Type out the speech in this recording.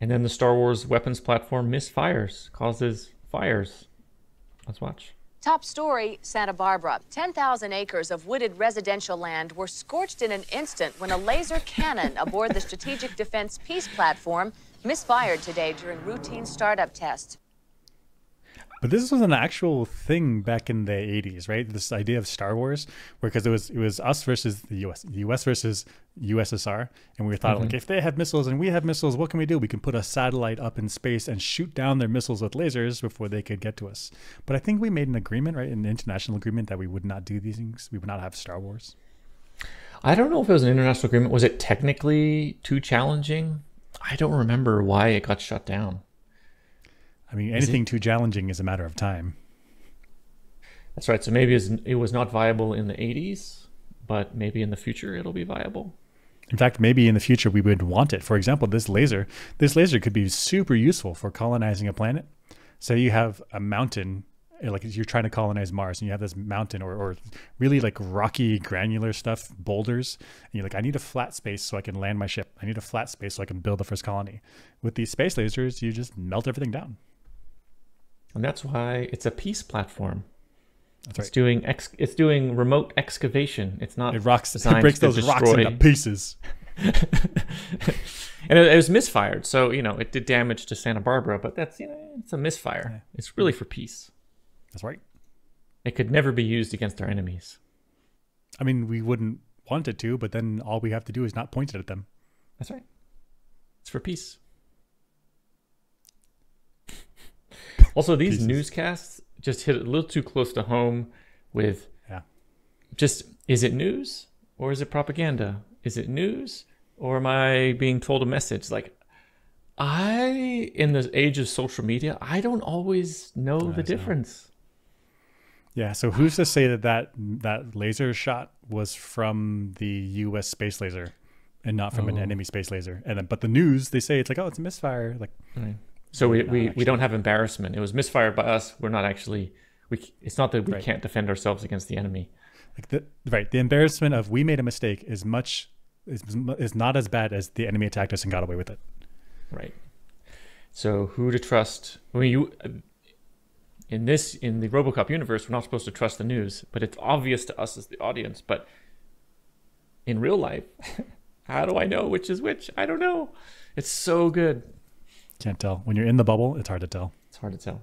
And then the Star Wars weapons platform misfires, causes fires. Let's watch. Top story Santa Barbara. 10,000 acres of wooded residential land were scorched in an instant when a laser cannon aboard the Strategic Defense Peace Platform misfired today during routine startup tests. But this was an actual thing back in the 80s, right? This idea of Star Wars, where because it was it was us versus the US, the US versus USSR, and we thought mm-hmm. like if they have missiles and we have missiles, what can we do? We can put a satellite up in space and shoot down their missiles with lasers before they could get to us. But I think we made an agreement, right, an international agreement that we would not do these things. We would not have Star Wars. I don't know if it was an international agreement. Was it technically too challenging? I don't remember why it got shut down. I mean, anything too challenging is a matter of time. That's right. So maybe it was not viable in the 80s, but maybe in the future it'll be viable. In fact, maybe in the future we would want it. For example, this laser, this laser could be super useful for colonizing a planet. Say you have a mountain, eh, like you're trying to colonize Mars, and you have this mountain or, or really like rocky, granular stuff, boulders, and you're like, I need a flat space so I can land my ship. I need a flat space so I can build the first colony. With these space lasers, you just melt everything down. And that's why it's a peace platform. That's it's right. doing ex- it's doing remote excavation. It's not it rocks it breaks those destroy. rocks into pieces. and it, it, was misfired, so you know it did damage to Santa Barbara, but that's you know it's a misfire. Yeah. It's really for peace. That's right. It could never be used against our enemies. I mean, we wouldn't want it to, but then all we have to do is not point it at them. That's right. It's for peace. Also, these pieces. newscasts just hit a little too close to home with yeah. just is it news or is it propaganda? Is it news or am I being told a message? Like I in the age of social media, I don't always know the difference. Yeah, so who's to say that, that that laser shot was from the US space laser and not from oh. an enemy space laser? And then, but the news they say it's like, oh, it's a misfire. Like, right. So we, we, we don't have embarrassment. It was misfired by us. We're not actually we. It's not that we right. can't defend ourselves against the enemy. Like the right, the embarrassment of we made a mistake is much is is not as bad as the enemy attacked us and got away with it. Right. So who to trust? I mean, you in this in the RoboCop universe, we're not supposed to trust the news, but it's obvious to us as the audience. But in real life, how do I know which is which? I don't know. It's so good. Can't tell. When you're in the bubble, it's hard to tell. It's hard to tell.